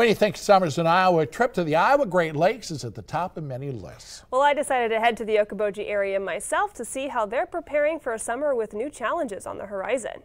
When you think summers in Iowa, a trip to the Iowa Great Lakes is at the top of many lists. Well, I decided to head to the Okoboji area myself to see how they're preparing for a summer with new challenges on the horizon.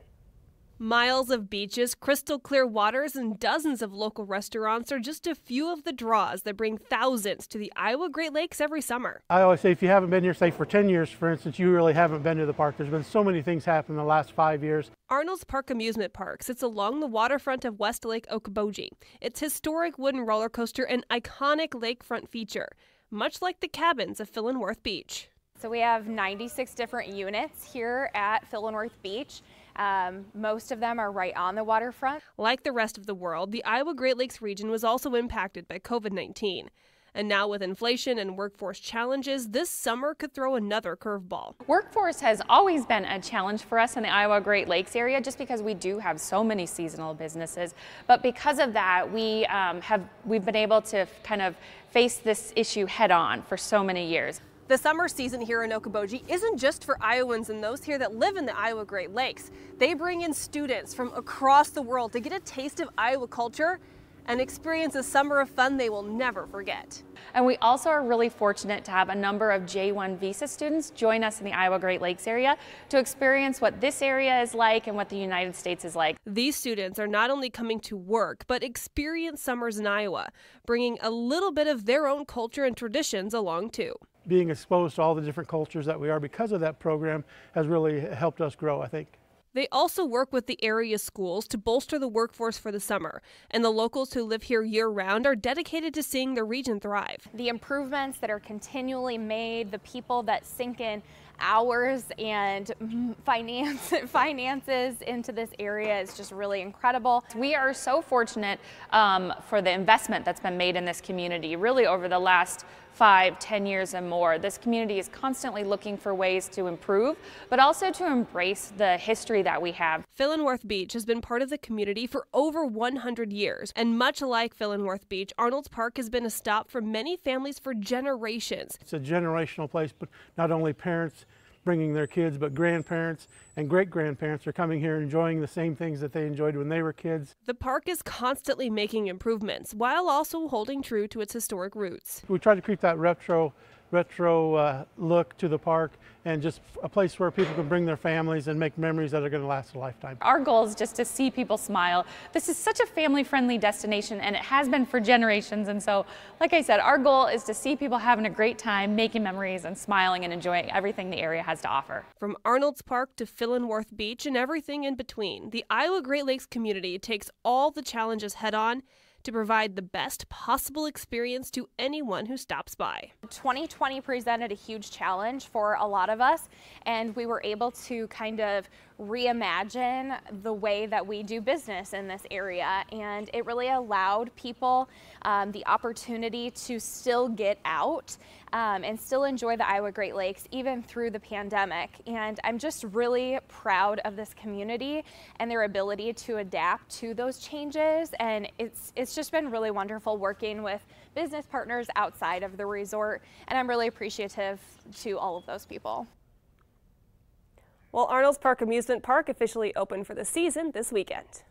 Miles of beaches, crystal clear waters, and dozens of local restaurants are just a few of the draws that bring thousands to the Iowa Great Lakes every summer. I always say if you haven't been here, say for 10 years, for instance, you really haven't been to the park. There's been so many things happen in the last five years. Arnolds Park Amusement Park sits along the waterfront of West Lake Okoboji. Its historic wooden roller coaster and iconic lakefront feature, much like the cabins of Fillenwarth Beach. So we have 96 different units here at Fillenwarth Beach. Um, most of them are right on the waterfront. Like the rest of the world, the Iowa Great Lakes region was also impacted by COVID 19. And now, with inflation and workforce challenges, this summer could throw another curveball. Workforce has always been a challenge for us in the Iowa Great Lakes area just because we do have so many seasonal businesses. But because of that, we um, have we've been able to kind of face this issue head on for so many years. The summer season here in Okoboji isn't just for Iowans and those here that live in the Iowa Great Lakes. They bring in students from across the world to get a taste of Iowa culture and experience a summer of fun they will never forget. And we also are really fortunate to have a number of J1 visa students join us in the Iowa Great Lakes area to experience what this area is like and what the United States is like. These students are not only coming to work, but experience summers in Iowa, bringing a little bit of their own culture and traditions along too being exposed to all the different cultures that we are because of that program has really helped us grow, I think. They also work with the area schools to bolster the workforce for the summer, and the locals who live here year round are dedicated to seeing the region thrive. The improvements that are continually made, the people that sink in hours and finance finances into this area is just really incredible. We are so fortunate um, for the investment that's been made in this community really over the last five, ten years and more. This community is constantly looking for ways to improve, but also to embrace the history that we have. Fillenwarth Beach has been part of the community for over 100 years, and much like Fillenwarth Beach, Arnolds Park has been a stop for many families for generations. It's a generational place, but not only parents bringing their kids, but grandparents and great grandparents are coming here enjoying the same things that they enjoyed when they were kids. The park is constantly making improvements while also holding true to its historic roots. We try to keep that retro retro uh, look to the park and just a place where people can bring their families and make memories that are going to last a lifetime. Our goal is just to see people smile. This is such a family friendly destination and it has been for generations and so like I said our goal is to see people having a great time making memories and smiling and enjoying everything the area has to offer. From Arnolds Park to Fillenwarth Beach and everything in between, the Iowa Great Lakes community takes all the challenges head on to provide the best possible experience to anyone who stops by. 2020 presented a huge challenge for a lot of us, and we were able to kind of reimagine the way that we do business in this area. And it really allowed people um, the opportunity to still get out um, and still enjoy the Iowa Great Lakes even through the pandemic. And I'm just really proud of this community and their ability to adapt to those changes. And it's, it's just been really wonderful working with business partners outside of the resort. And I'm really appreciative to all of those people. Well, Arnolds Park Amusement Park officially opened for the season this weekend.